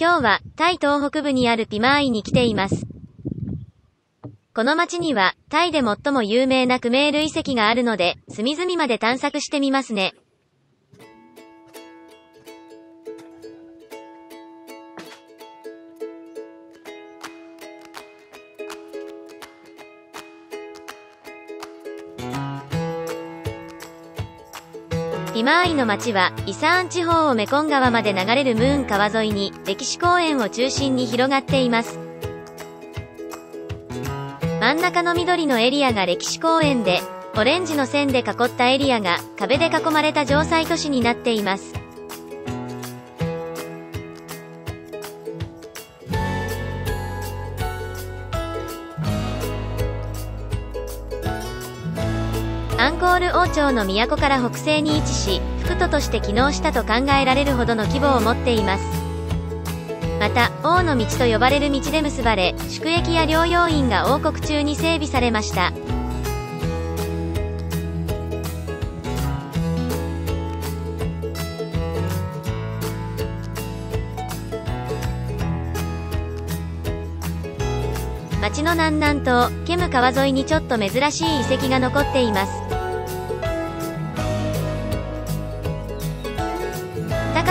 今日はタイ東北部にあるピマーイに来ています。この街にはタイで最も有名なクメール遺跡があるので、隅々まで探索してみますね。ピマーイの町は、イサーン地方をメコン川まで流れるムーン川沿いに、歴史公園を中心に広がっています。真ん中の緑のエリアが歴史公園で、オレンジの線で囲ったエリアが壁で囲まれた城塞都市になっています。アンコール王朝の都から北西に位置し、副都として機能したと考えられるほどの規模を持っています。また、王の道と呼ばれる道で結ばれ、宿役や療養院が王国中に整備されました。町の南南東、ケム川沿いにちょっと珍しい遺跡が残っています。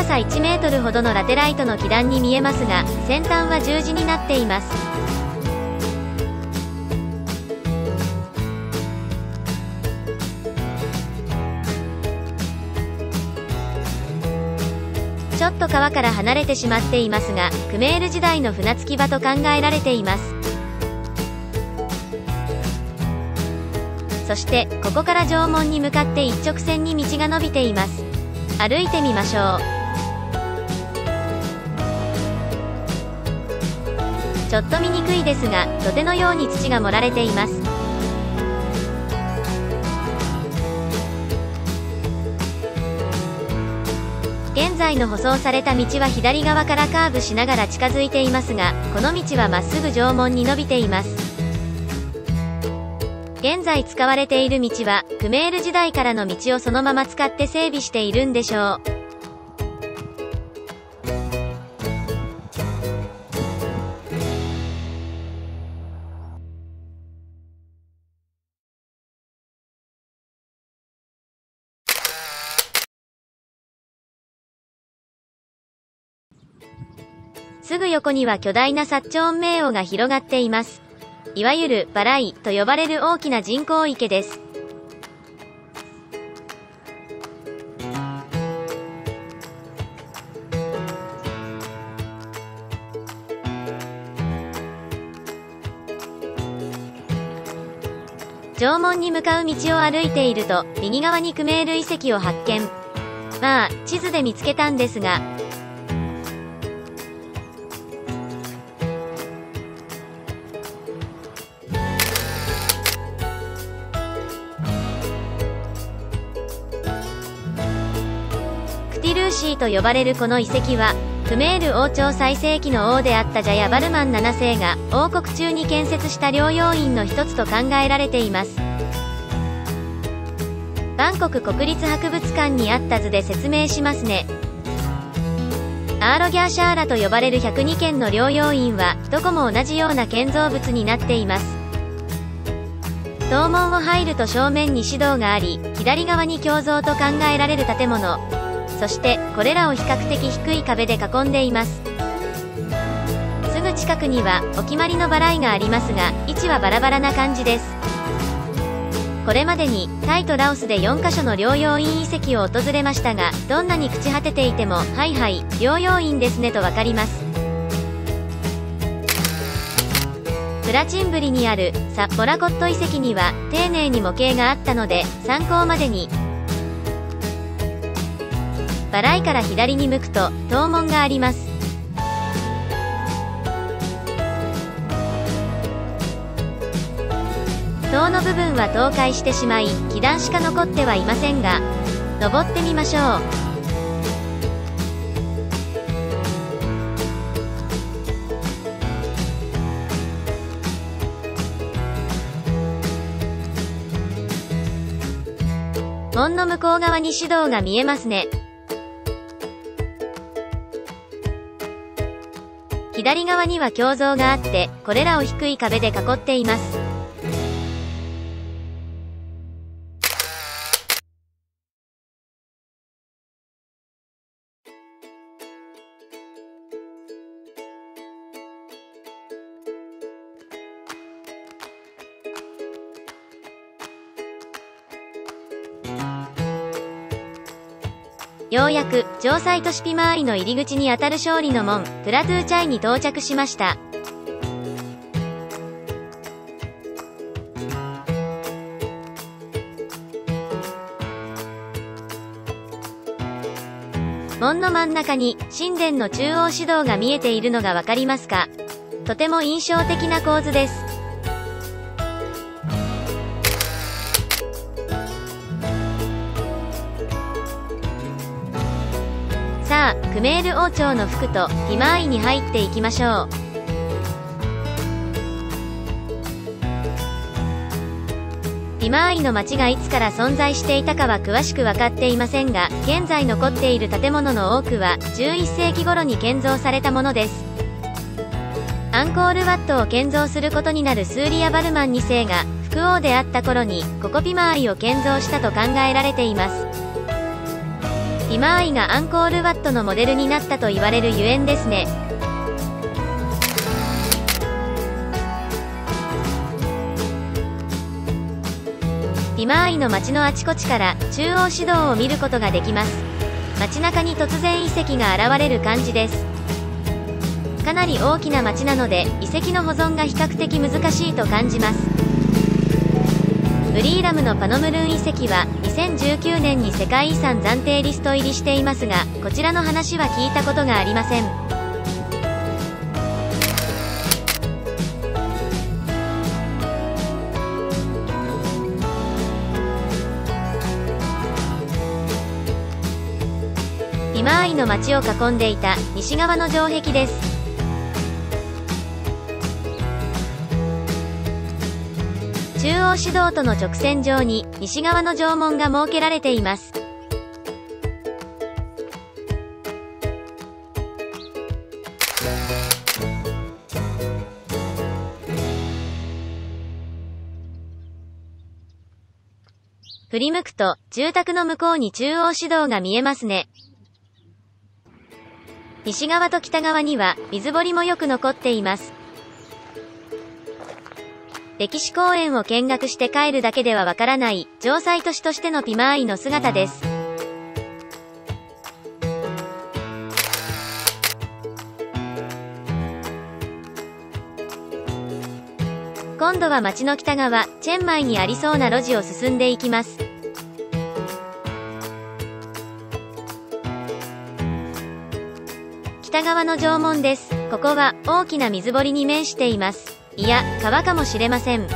さ1メートルほどのラテライトの基壇に見えますが、先端は十字になっています。ちょっと川から離れてしまっていますが、クメール時代の船着き場と考えられています。そして、ここから縄文に向かって一直線に道が伸びています。歩いてみましょう。ちょっと見にくいですが、土手のように土が盛られています。現在の舗装された道は左側からカーブしながら近づいていますが、この道はまっすぐ縄文に伸びています。現在使われている道は、クメール時代からの道をそのまま使って整備しているんでしょう。すぐ横には巨大な薩長名王が広がっています。いわゆるバライと呼ばれる大きな人工池です。縄文に向かう道を歩いていると、右側にクメール遺跡を発見。まあ、地図で見つけたんですが、ルーシーと呼ばれるこの遺跡は、クメール王朝最盛期の王であったジャヤ・バルマン7世が王国中に建設した療養院の一つと考えられています。バンコク国立博物館にあった図で説明しますね。アーロギャーシャーラと呼ばれる102件の療養院は、どこも同じような建造物になっています。東門を入ると正面に指導があり、左側に胸像と考えられる建物、そして、これらを比較的低い壁で囲んでいます。すぐ近くには、お決まりの払いがありますが、位置はバラバラな感じです。これまでに、タイとラオスで4カ所の療養院遺跡を訪れましたが、どんなに朽ち果てていても、はいはい、療養院ですねとわかります。プラチンブリにある、サ・モラコット遺跡には、丁寧に模型があったので、参考までに、バライから左に向くと、東門があります。塔の部分は倒壊してしまい、基壇しか残ってはいませんが、登ってみましょう。門の向こう側に指導が見えますね。左側には胸像があって、これらを低い壁で囲っています。ようやく、城西都市ピマーイの入り口にあたる勝利の門、プラトゥーチャイに到着しました。門の真ん中に神殿の中央指導が見えているのがわかりますか？とても印象的な構図です。クメール王朝の服とヒマーイに入っていきましょう。ヒマーイの町がいつから存在していたかは詳しく分かっていませんが、現在残っている建物の多くは11世紀頃に建造されたものです。アンコールワットを建造することになるスーリア・バルマン2世が、副王であった頃に、ココピマーイを建造したと考えられています。ヒマーイがアンコールワットのモデルになったと言われるゆえんですね。ヒマーイの街のあちこちから中央市道を見ることができます。街中に突然遺跡が現れる感じです。かなり大きな街なので遺跡の保存が比較的難しいと感じます。ブリーラムのパノムルン遺跡は2019年に世界遺産暫定リスト入りしていますがこちらの話は聞いたことがありません。ヒマーイの町を囲んでいた西側の城壁です。中央市道との直線上に西側の城門が設けられています。振り向くと、住宅の向こうに中央市道が見えますね。西側と北側には水堀もよく残っています。歴史公園を見学して帰るだけではわからない城西都市としてのピマーイの姿です。今度は街の北側、チェンマイにありそうな路地を進んでいきます。北側の城門です。ここは大きな水堀に面しています。いや、川かもしれません。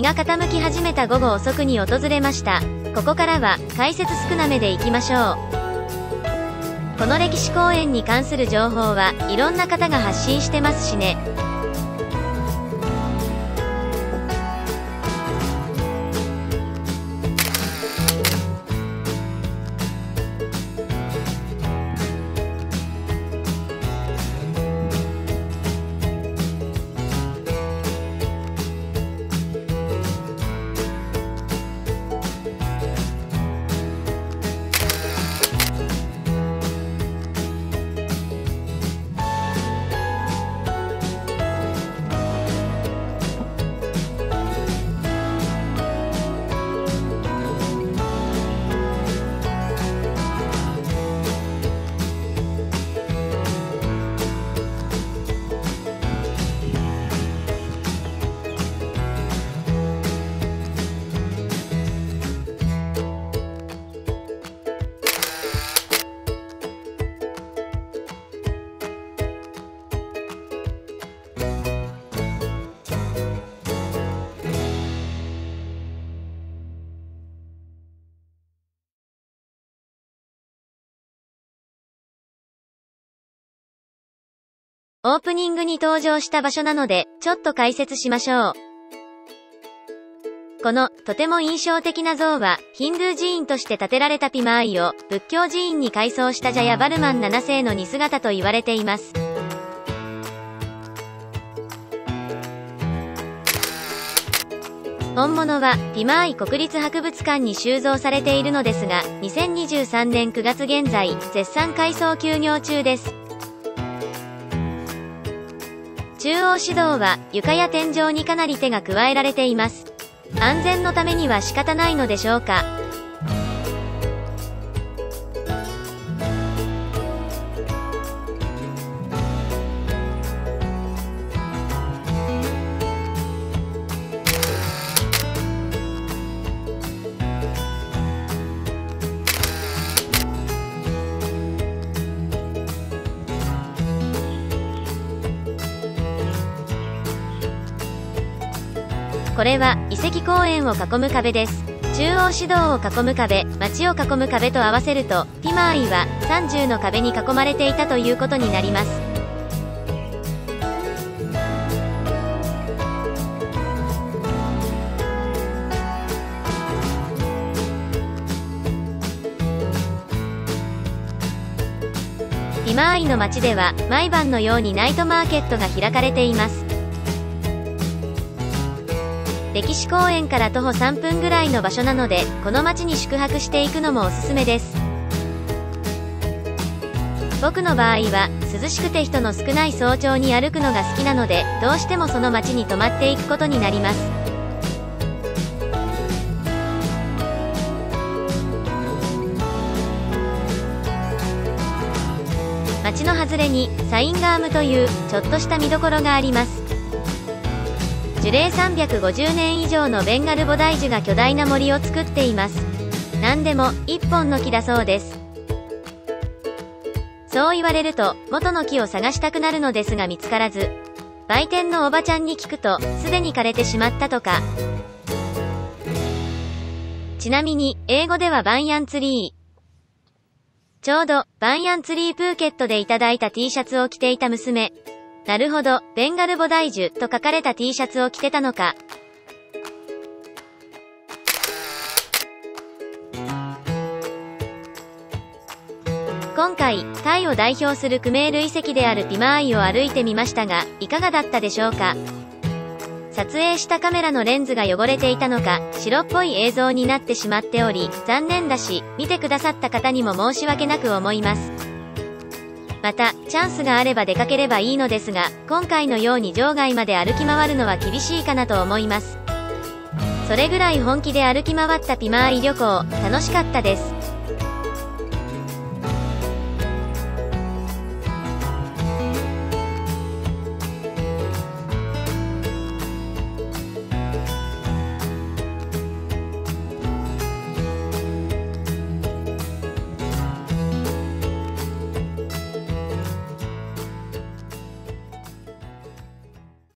日が傾き始めた午後遅くに訪れました。ここからは解説少なめでいきましょう。この歴史公園に関する情報はいろんな方が発信してますしね。オープニングに登場した場所なので、ちょっと解説しましょう。この、とても印象的な像は、ヒンドゥー寺院として建てられたピマーイを、仏教寺院に改装したジャヤバルマン7世の似姿と言われています。本物は、ピマーイ国立博物館に収蔵されているのですが、2023年9月現在、絶賛改装休業中です。中央指導は、床や天井にかなり手が加えられています。安全のためには仕方ないのでしょうか？これは遺跡公園を囲む壁です。中央指導を囲む壁町を囲む壁と合わせるとピマーイは30の壁に囲まれていたということになります。ピマーイの町では毎晩のようにナイトマーケットが開かれています。歴史公園から徒歩3分ぐらいの場所なのでこの街に宿泊していくのもおすすめです。僕の場合は涼しくて人の少ない早朝に歩くのが好きなのでどうしてもその街に泊まっていくことになります。街の外れにサインガームというちょっとした見どころがあります。樹齢350年以上のベンガル菩提樹が巨大な森を作っています。何でも一本の木だそうです。そう言われると元の木を探したくなるのですが見つからず売店のおばちゃんに聞くとすでに枯れてしまったとか。ちなみに英語ではバンヤンツリー。ちょうどバンヤンツリープーケットでいただいた T シャツを着ていた娘。なるほど、ベンガルボダイジュと書かれた T シャツを着てたのか。今回、タイを代表するクメール遺跡であるピマーイを歩いてみましたが、いかがだったでしょうか？撮影したカメラのレンズが汚れていたのか、白っぽい映像になってしまっており、残念だし、見てくださった方にも申し訳なく思います。また、チャンスがあれば出かければいいのですが、今回のように場外まで歩き回るのは厳しいかなと思います。それぐらい本気で歩き回ったピマーリ旅行、楽しかったです。